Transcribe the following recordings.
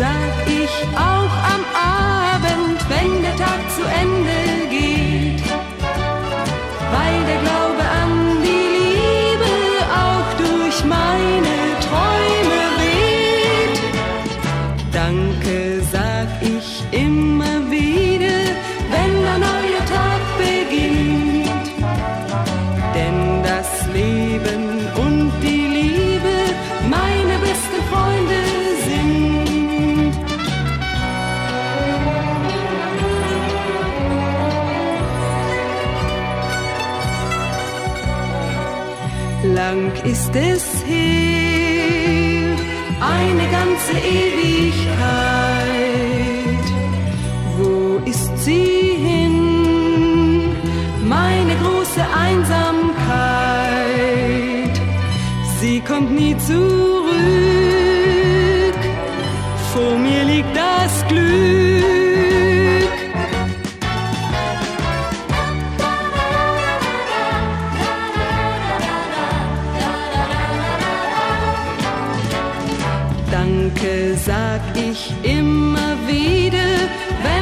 sag ich auch am Abend. Lang ist es her, eine ganze Ewigkeit. Wo ist sie hin, meine große Einsamkeit? Sie kommt nie zurück, Danke sag ich immer wieder, wenn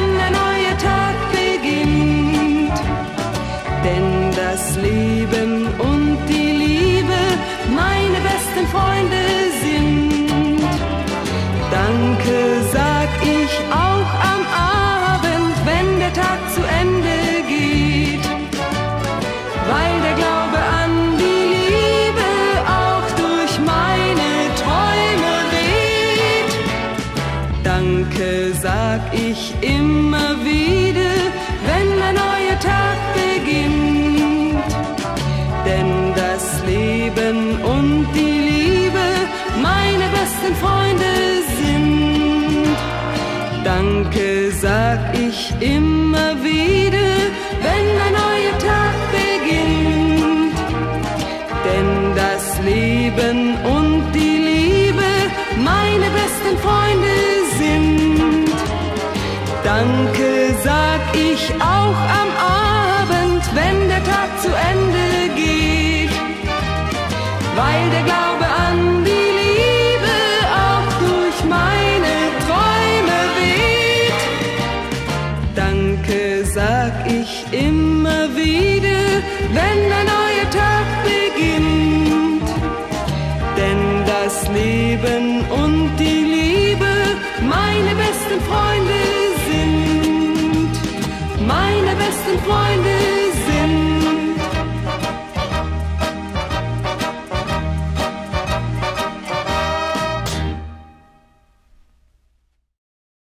sag ich immer wieder, wenn ein neuer Tag beginnt. Denn das Leben und die Liebe meine besten Freunde sind. Danke sag ich immer wieder, Danke sag ich auch am Abend, wenn der Tag zu Ende geht. Weil der Glaube an die Liebe auch durch meine Träume weht. Danke sag ich immer wieder, wenn ein neuer Tag beginnt. Denn das Leben und die Liebe meine besten Freunde sind. Meine besten Freunde